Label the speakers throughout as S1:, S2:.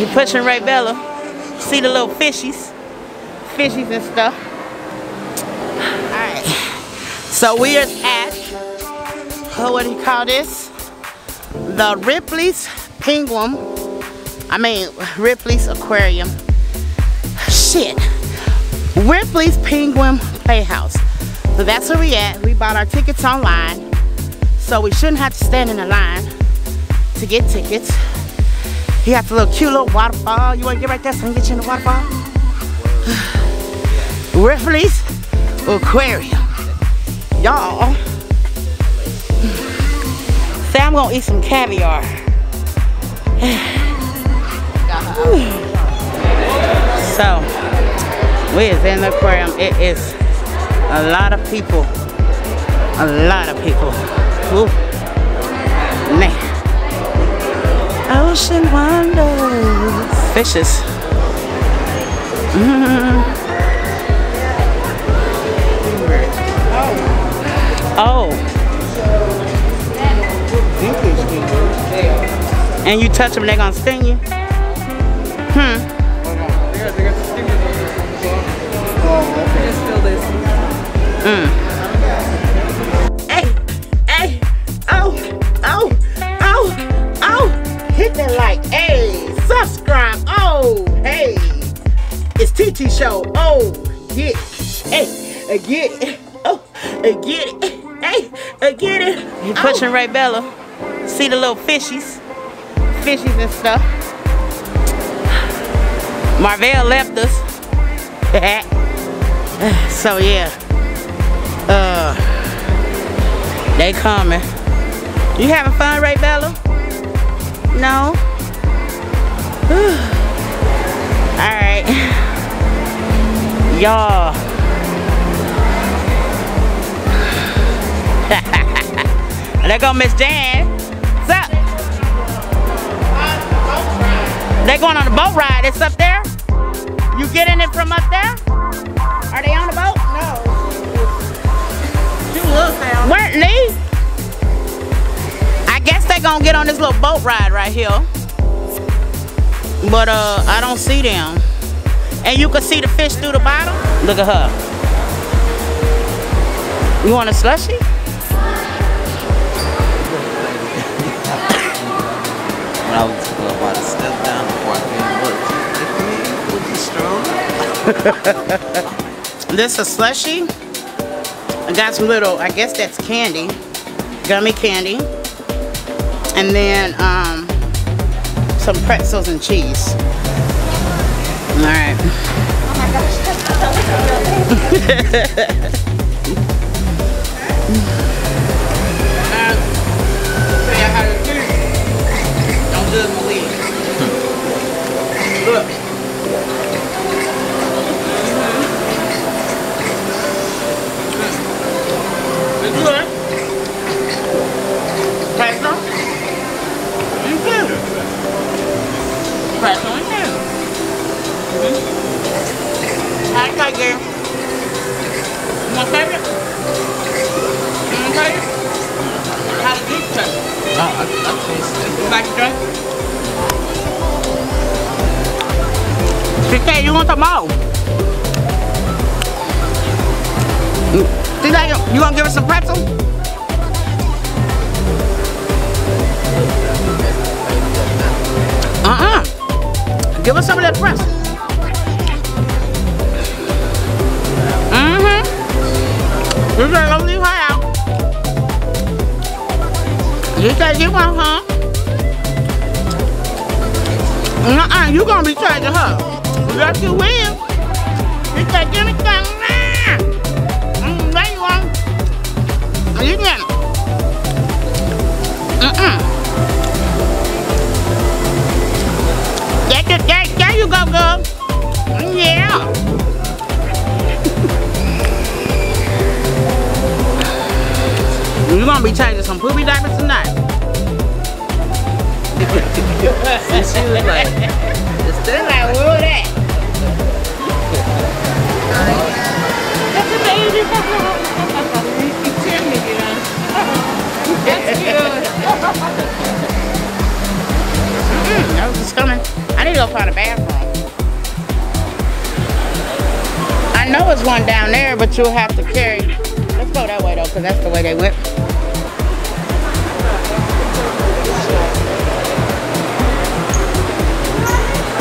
S1: He pushing Ray Bella. See the little fishies. Fishies and stuff. Alright. So we are at, oh, what do you call this? The Ripley's Penguin. I mean, Ripley's Aquarium. Shit. Ripley's Penguin Playhouse. So that's where we at. We bought our tickets online. So we shouldn't have to stand in a line to get tickets. He has a little cute little waterfall. You want to get right there so I can get you in the waterfall? Ripley's Aquarium. Y'all. Say I'm gonna eat some caviar. so, we is in the aquarium. It is a lot of people. A lot of people. Ooh. Ocean wonders. Fishes. Mm. Oh. And you touch them, they're gonna sting you? Hmm. Mm. Oh, get it, hey, uh, get it, oh, uh, get it, hey, uh, get it. You pushing oh. Ray Bella, see the little fishies, fishies and stuff. Marvell left us, so yeah. Uh, they coming. You having fun, Ray Bella? No? Alright. Y'all. there go Miss Jan. What's up? They going on a boat ride. It's up there? You getting it from up there? Are they on the boat? No. Weren't they? I guess they gonna get on this little boat ride right here. But uh, I don't see them. And you can see the fish through the bottom. Look at her. You want a slushy?
S2: when I was about to step down before I came up, look,
S1: this a slushy? I got some little, I guess that's candy, gummy candy. And then um, some pretzels and cheese. All right. Oh my gosh. PK, you want some more? See that? You gonna give us some pretzel? Uh-uh. Give us some of that pretzel. Mm-hmm. You said don't leave her out. You said you want her. Uh-uh, you gonna be charging her. Yes, you will. You said, give me some now. Mm, there you are. You get it. Mm-mm. There, there, there you go, girl. Mm, yeah. You're gonna be changing some poopy diapers tonight.
S2: she was like, it's
S1: there. like, what that? That's mm, that was just coming. I need to go find a bathroom. I know it's one down there, but you'll have to carry. Let's go that way though, because that's the way they went.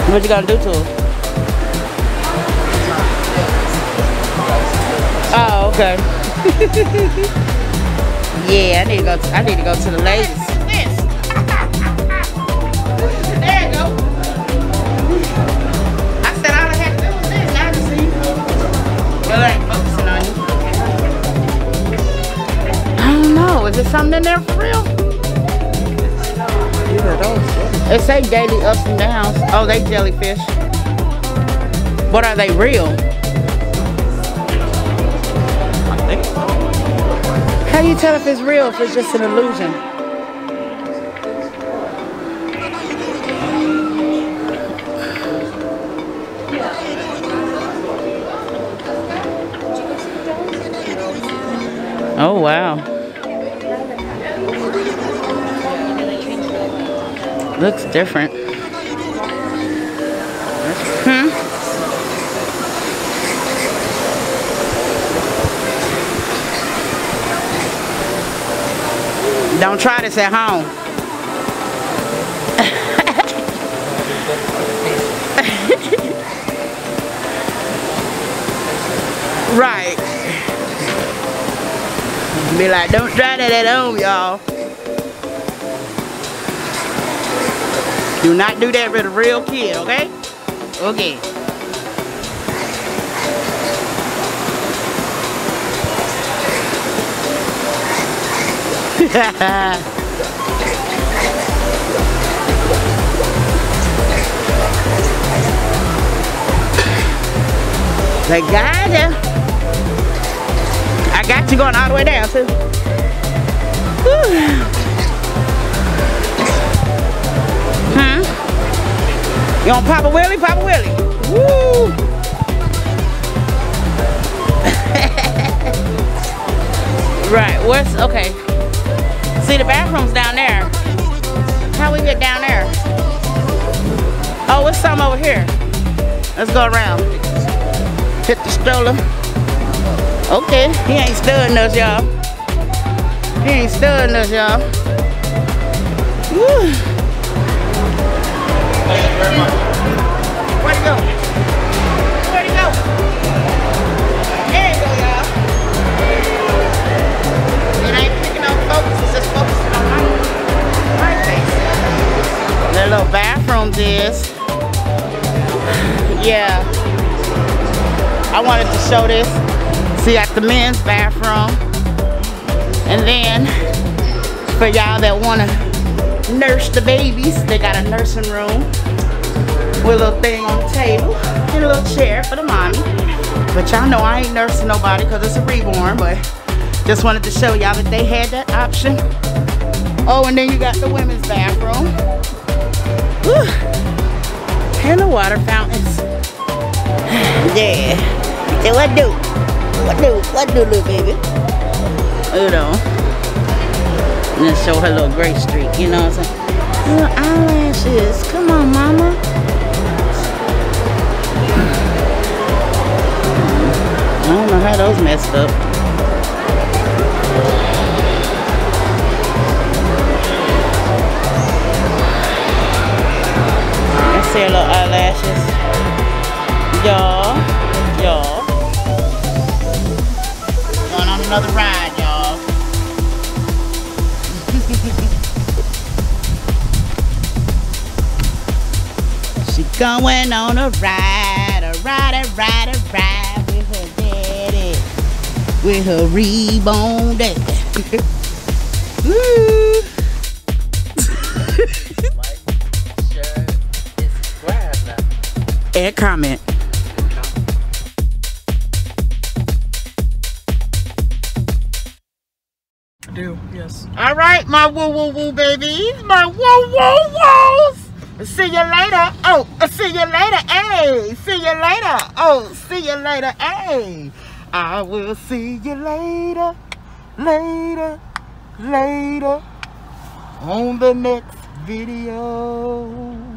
S1: What you gonna do to her? Okay. yeah, I need to go. To, I need to go to the ladies. there you go. I said all I had to do was this. Now can see. I ain't focusing on you. I don't know. Is there something in there for real? It say daily ups and downs. Oh, they jellyfish. But are they real? How do you tell if it's real if it's just an illusion? Oh wow. Looks different. Hmm. Don't try this at home. right. Be like, don't try that at home, y'all. Do not do that with a real kid, okay? Okay. They got ya. I got you going all the way down too. Whew. Hmm? You want Papa Willie? Papa Willie. Woo! right, what's okay. See the bathroom's down there. How we get down there? Oh, it's some over here. Let's go around. Hit the stroller. Okay, he ain't studying us, y'all. He ain't studying us, y'all. Woo. Where'd he go? Show this. See at the men's bathroom. And then for y'all that wanna nurse the babies, they got a nursing room with a little thing on the table and a little chair for the mommy. But y'all know I ain't nursing nobody because it's a reborn, but just wanted to show y'all that they had that option. Oh, and then you got the women's bathroom. Whew. And the water fountains. yeah. Say what do? What do? What do, little baby? You know. And then show her little gray streak, you know what I'm saying? Little eyelashes. Come on, mama. I don't know how those messed up. Let's see her little eyelashes. Y'all. Another ride, y'all. she going on a ride, a ride, a ride, a ride with her daddy, with her reborn daddy. Woo.
S2: Share and subscribe.
S1: And comment. All right, my woo woo woo babies, my woo woo woos. See you later. Oh, see you later. Hey, see you later. Oh, see you later. Hey, I will see you later, later, later on the next video.